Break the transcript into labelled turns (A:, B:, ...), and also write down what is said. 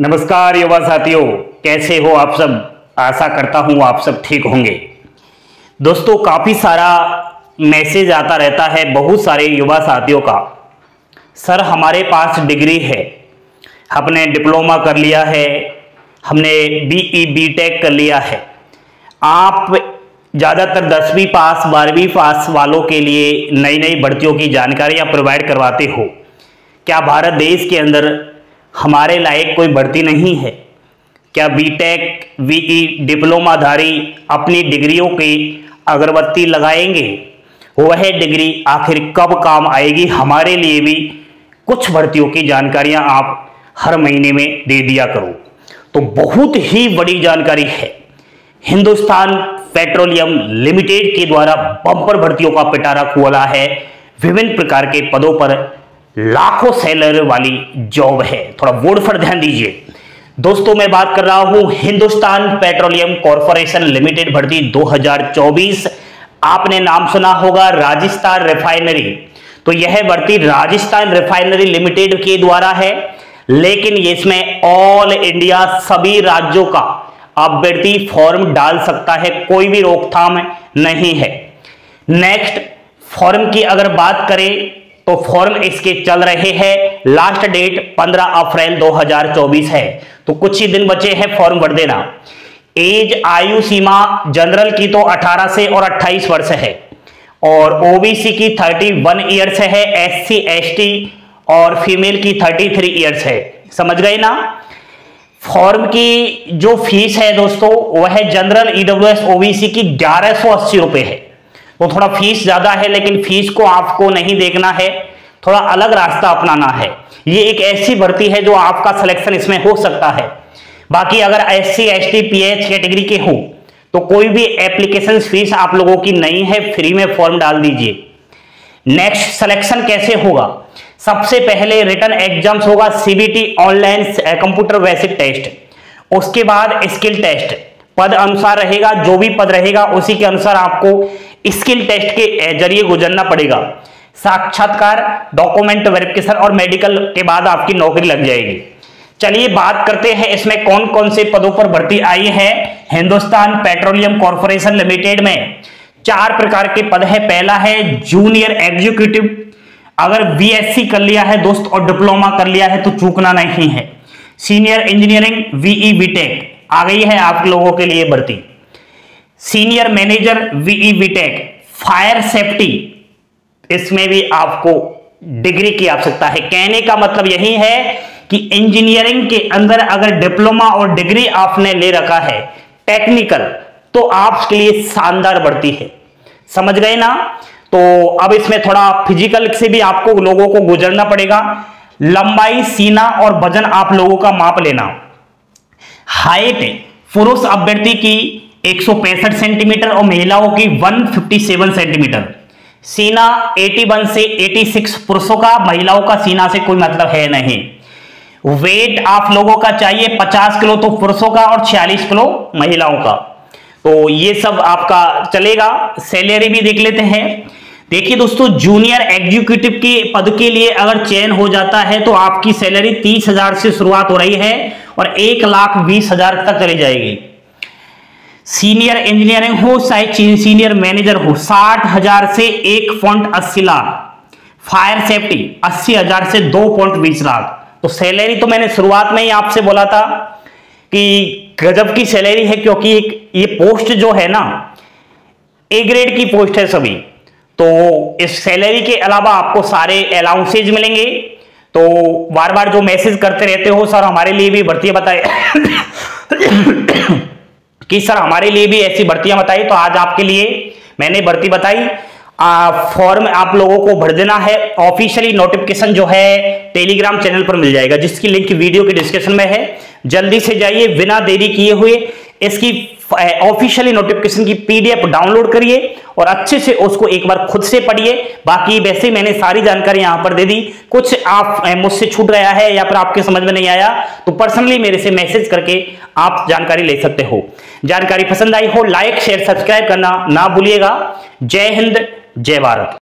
A: नमस्कार युवा साथियों, कैसे हो आप सब? आशा करता हूँ आप सब ठीक होंगे। दोस्तों, काफ़ी सारा मैसेज आता रहता है बहुत सारे युवा साथियों का। सर, हमारे पास डिग्री है। हमने डिप्लोमा कर लिया है। हमने बीई बीटेक कर लिया है। आप ज़्यादातर दसवीं पास, बारहवीं पास वालों के लिए नई नई भर्तियों की जानकारियाँ प्रोवाइड करवाते हो। क्या भारत देश के अंदर हमारे लायक कोई भर्ती नहीं है। क्या बीटेक वीई डिप्लोमाधारी अपनी डिग्रियों की अगरबत्ती लगाएँगे? वह डिग्री आखिर कब काम आएगी? हमारे लिए भी कुछ भर्तियों की जानकारियाँ आप हर महीने में दे दिया करो। तो बहुत ही बड़ी जानकारी है। हिंदुस्तान पेट्रोलियम लिमिटेड के द्वारा बम्पर भर्तियों का पिटारा खोला है। विभिन्न प्रकार के पदों पर लाखों सैलर वाली जॉब है। थोड़ा बोर्ड पर ध्यान दीजिए। दोस्तों, मैं बात कर रहा हूँ हिंदुस्तान पेट्रोलियम कॉरपोरेशन लिमिटेड भर्ती 2024 आपने नाम सुना होगा राजस्थान रिफाइनरी। तो यह भर्ती राजस्थान रिफाइनरी लिमिटेड के द्वारा है। लेकिन इसमें ऑल इंडिया सभी राज्यों का अभ्यर्थी फॉर्म डाल सकता है। कोई भी रोकथाम नहीं है। नेक्स्ट, फॉर्म की अगर बात करें तो फॉर्म इसके चल रहे हैं। लास्ट डेट 15 अप्रैल 2024 है। तो कुछ ही दिन बचे हैं फॉर्म भर देना। एज आयु, सीमा जनरल की तो 18 से और 28 वर्ष है। और ओबीसी की 31 ईयर्स है एससी एसटी और फीमेल की 33 ईयर्स है। समझ गए ना? फॉर्म की जो फ़ीस है दोस्तों, वह जनरल ईडब्ल्यूएस ओबीसी की ग्यारह सौ अस्सी रुपए है। वो थोड़ा फ़ीस ज़्यादा है, लेकिन फ़ीस को आपको नहीं देखना है, थोड़ा अलग रास्ता अपनाना है। ये एक ऐसी भर्ती है जो आपका सिलेक्शन इसमें हो सकता है। बाकी अगर S C S T P H category के हो तो कोई भी एप्लीकेशन फ़ीस आप लोगों की नहीं है फ्री में फॉर्म डाल दीजिए। नेक्स्ट सिलेक्शन कैसे होगा? सबसे पहले रिटर्न एग्ज़ाम्स होगा CBT online computer basic test उसके बाद स्किल टेस्ट पद अनुसार रहेगा, जो भी पद रहेगा, उसी के अनुसार आपको स्किल टेस्ट के ज़रिए गुजरना पड़ेगा। साक्षात्कार, डॉक्यूमेंट वेरिफिकेशन और मेडिकल के बाद आपकी नौकरी लग जाएगी। चलिए बात करते हैं, इसमें कौन कौन से पदों पर भर्ती आई है? हिंदुस्तान पेट्रोलियम कॉर्पोरेशन लिमिटेड में चार प्रकार के पद है। पहला है जूनियर एग्जीक्यूटिव। अगर बीएससी कर लिया है दोस्त और डिप्लोमा कर लिया है तो चूकना नहीं है। Senior engineering BE B Tech आ गई है आप लोगों के लिए भर्ती। Senior manager BE B Tech fire safety इसमें भी आपको डिग्री की आवश्यकता है। कहने का मतलब यही है कि इंजीनियरिंग के अंदर अगर डिप्लोमा और डिग्री आपने ले रखा है टेक्निकल तो आपके लिए शानदार बढ़ती है। समझ गए ना? तो अब इसमें थोड़ा फ़िज़िकल से भी आपको लोगों को गुजरना पड़ेगा। लंबाई, सीना और वज़न आप लोगों का माप लेना। हाइट पुरुष अभ्यर्थी की एक सौ पैंसठ सेंटीमीटर और महिलाओं की 157 सेंटीमीटर। सीना 81 से 86 पुरुषों का, महिलाओं का सीना से कोई मतलब है नहीं। वेट आप लोगों का चाहिए 50 किलो तो पुरुषों का और 46 किलो महिलाओं का। तो ये सब आपका चलेगा। सैलरी भी देख लेते हैं। देखिए दोस्तों, जूनियर एग्जीक्यूटिव के पद के लिए अगर चयन हो जाता है तो आपकी सैलरी तीस हज़ार से शुरुआत हो रही है और एक लाख बीस हज़ार तक चली जाएगी। सीनियर इंजीनियरिंग हो, चाहे सीनियर मैनेजर हो, साठ हज़ार से एक पॉइंट अस्सी लाख। फायर सेफ्टी अस्सी हज़ार से दो पॉइंट बीस लाख। तो सैलरी तो मैंने शुरुआत में ही आपसे बोला था कि गजब की सैलरी है, क्योंकि एक, ये पोस्ट जो है ना ए ग्रेड की पोस्ट है सभी। तो इस सैलरी के अलावा आपको सारे अलाउंसेज मिलेंगे। तो बार बार जो मैसेज करते रहते हो सर हमारे लिए भी भर्ती बताए कि सर हमारे लिए भी ऐसी भर्तियाँ बताई तो आज आपके लिए मैंने भर्ती बताई। फॉर्म आप लोगों को भर देना है। ऑफिशियली नोटिफिकेशन जो है टेलीग्राम चैनल पर मिल जाएगा, जिसकी लिंक वीडियो के डिस्क्रिप्शन में है। जल्दी से जाइए, बिना देरी किए हुए इसकी ऑफिशियली नोटिफिकेशन की पीडीएफ डाउनलोड करिए और अच्छे से उसको एक बार खुद से पढ़िए। बाकी वैसे मैंने सारी जानकारी यहाँ पर दे दी। कुछ आप मुझसे छूट गया है या फिर आपके समझ में नहीं आया तो पर्सनली मेरे से मैसेज करके आप जानकारी ले सकते हो। जानकारी पसंद आई हो लाइक शेयर सब्सक्राइब करना ना भूलिएगा। जय हिंद, जय भारत।